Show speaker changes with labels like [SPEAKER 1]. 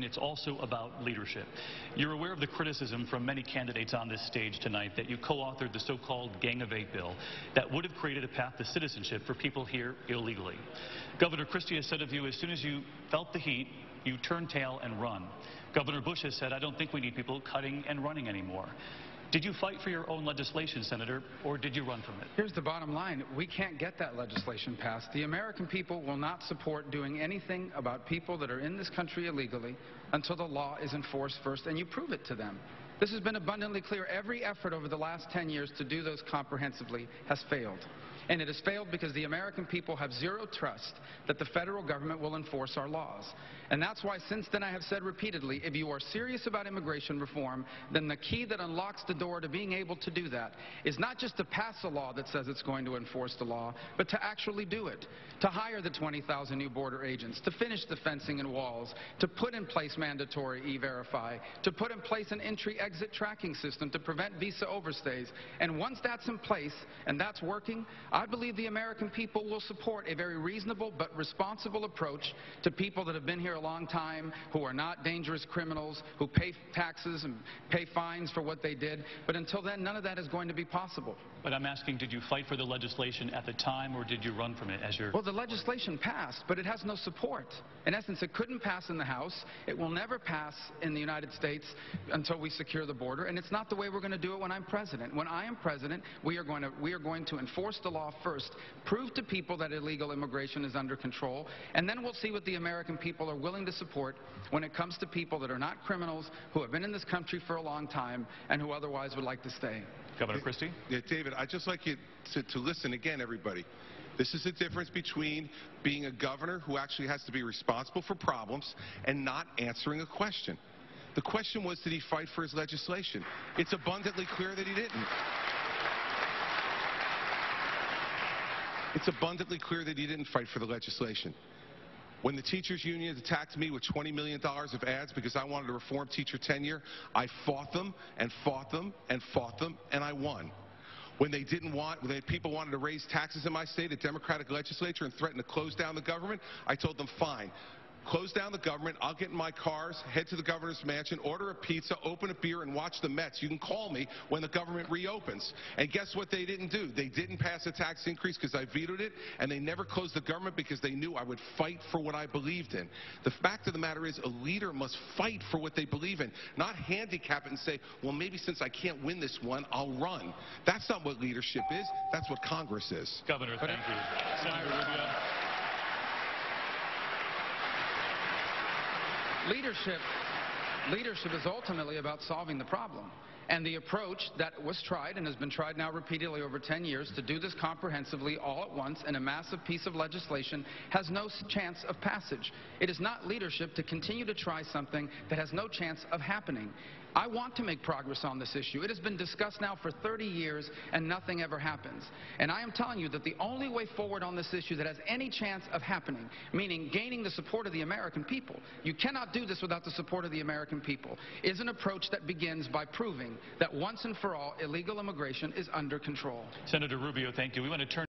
[SPEAKER 1] it's also about leadership. You're aware of the criticism from many candidates on this stage tonight that you co-authored the so-called Gang of Eight bill that would have created a path to citizenship for people here illegally. Governor Christie has said of you, as soon as you felt the heat, you turn tail and run. Governor Bush has said, I don't think we need people cutting and running anymore. Did you fight for your own legislation, Senator, or did you run from it?
[SPEAKER 2] Here's the bottom line. We can't get that legislation passed. The American people will not support doing anything about people that are in this country illegally until the law is enforced first, and you prove it to them. This has been abundantly clear. Every effort over the last 10 years to do those comprehensively has failed. And it has failed because the American people have zero trust that the federal government will enforce our laws. And that's why since then I have said repeatedly, if you are serious about immigration reform, then the key that unlocks the door to being able to do that is not just to pass a law that says it's going to enforce the law, but to actually do it. To hire the 20,000 new border agents, to finish the fencing and walls, to put in place mandatory e-verify, to put in place an entry-exit tracking system to prevent visa overstays. And once that's in place and that's working, believe the American people will support a very reasonable but responsible approach to people that have been here a long time, who are not dangerous criminals, who pay taxes and pay fines for what they did. But until then, none of that is going to be possible.
[SPEAKER 1] But I'm asking, did you fight for the legislation at the time, or did you run from it as your...
[SPEAKER 2] Well, the legislation passed, but it has no support. In essence, it couldn't pass in the House. It will never pass in the United States until we secure the border, and it's not the way we're going to do it when I'm president. When I am president, we are going to, we are going to enforce the law first, prove to people that illegal immigration is under control, and then we'll see what the American people are willing to support when it comes to people that are not criminals, who have been in this country for a long time, and who otherwise would like to stay.
[SPEAKER 1] Governor Christie?
[SPEAKER 3] Yeah, David, I'd just like you to, to listen again, everybody. This is the difference between being a governor who actually has to be responsible for problems and not answering a question. The question was, did he fight for his legislation? It's abundantly clear that he didn't. It's abundantly clear that he didn't fight for the legislation. When the teachers union attacked me with $20 million of ads because I wanted to reform teacher tenure, I fought them and fought them and fought them, and I won. When they didn't want, when people wanted to raise taxes in my state, a Democratic legislature, and threatened to close down the government, I told them, fine, close down the government. I'll get in my cars, head to the governor's mansion, order a pizza, open a beer, and watch the Mets. You can call me when the government reopens. And guess what they didn't do? They didn't pass a tax increase because I vetoed it, and they never closed the government because they knew I would fight for what I believed in. The fact of the matter is, a leader must fight for what they believe in, not handicap it and say, well, maybe since I can't win this one, I'll run. That's not what leadership is. That's what Congress is.
[SPEAKER 1] Governor, thank you. Senator Rubio.
[SPEAKER 2] Leadership, leadership is ultimately about solving the problem. And the approach that was tried and has been tried now repeatedly over 10 years to do this comprehensively all at once in a massive piece of legislation has no chance of passage. It is not leadership to continue to try something that has no chance of happening. I want to make progress on this issue. It has been discussed now for 30 years and nothing ever happens. And I am telling you that the only way forward on this issue that has any chance of happening, meaning gaining the support of the American people, you cannot do this without the support of the American people, is an approach that begins by proving that once and for all illegal immigration is under control.
[SPEAKER 1] Senator Rubio, thank you. We want to turn